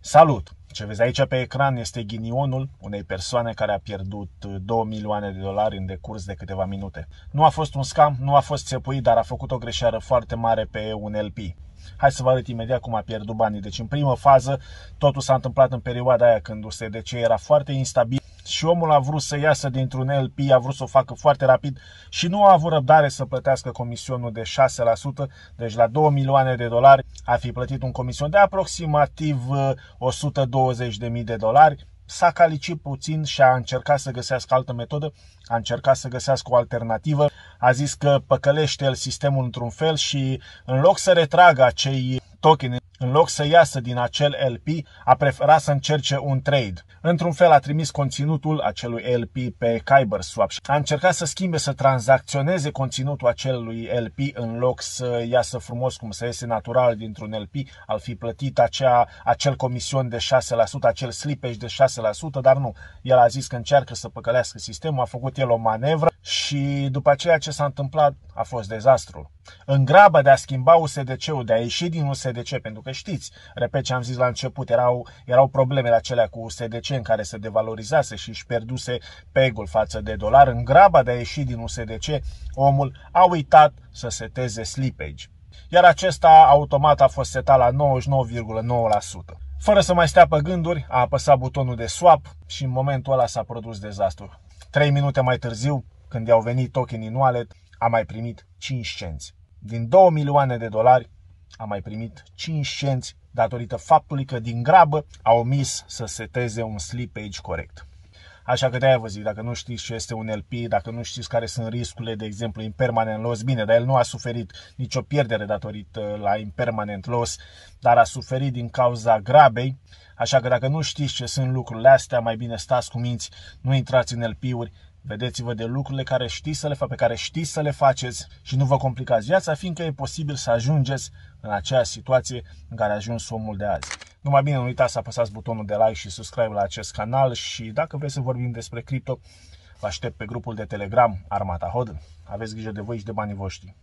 Salut! Ce vezi aici pe ecran este ghinionul unei persoane care a pierdut 2 milioane de dolari în decurs de câteva minute. Nu a fost un scam, nu a fost țepuit, dar a făcut o greșeală foarte mare pe un LP. Hai să vă arăt imediat cum a pierdut banii. Deci în primă fază totul s-a întâmplat în perioada aia când USDC era foarte instabil și omul a vrut să iasă dintr-un LP, a vrut să o facă foarte rapid și nu a avut răbdare să plătească comisionul de 6%, deci la 2 milioane de dolari a fi plătit un comision de aproximativ 120.000 uh, de dolari, s-a calicit puțin și a încercat să găsească altă metodă, a încercat să găsească o alternativă, a zis că păcălește el sistemul într-un fel și în loc să retragă acei tokeni în loc să iasă din acel LP, a preferat să încerce un trade. Într-un fel a trimis conținutul acelui LP pe Kyberswap și a încercat să schimbe, să tranzacționeze conținutul acelui LP în loc să iasă frumos, cum să iese natural dintr-un LP, al fi plătit acea, acel comision de 6%, acel slippage de 6%, dar nu. El a zis că încearcă să păcălească sistemul, a făcut el o manevră și după aceea ce s-a întâmplat a fost dezastrul. În graba de a schimba USDC-ul, de a ieși din USDC, pentru că știți, repet ce am zis la început, erau, erau problemele acelea cu USDC în care se devalorizase și își pierduse pegul față de dolar. În graba de a ieși din USDC, omul a uitat să seteze slippage. Iar acesta automat a fost setat la 99,9%. Fără să mai stea pe gânduri, a apăsat butonul de swap și în momentul ăla s-a produs dezastru. 3 minute mai târziu, când i-au venit tokenii în wallet, a mai primit 5 cenți. Din 2 milioane de dolari a mai primit 5 cenți datorită faptului că din grabă a omis să seteze un slippage corect. Așa că de-aia vă zic, dacă nu știți ce este un LP, dacă nu știți care sunt riscurile, de exemplu, impermanent loss, bine, dar el nu a suferit nicio pierdere datorită la impermanent loss, dar a suferit din cauza grabei, așa că dacă nu știți ce sunt lucrurile astea, mai bine stați cu minți, nu intrați în LP-uri, Vedeți-vă de lucrurile care știți să le faceți, pe care știți să le faceți și nu vă complicați viața, fiindcă e posibil să ajungeți în aceeași situație în care a ajuns omul de azi. Numai bine, nu uitați să apăsați butonul de like și subscribe la acest canal și dacă vreți să vorbim despre cripto, vă aștept pe grupul de Telegram Armata Hod. Aveți grijă de voi și de banii voștri.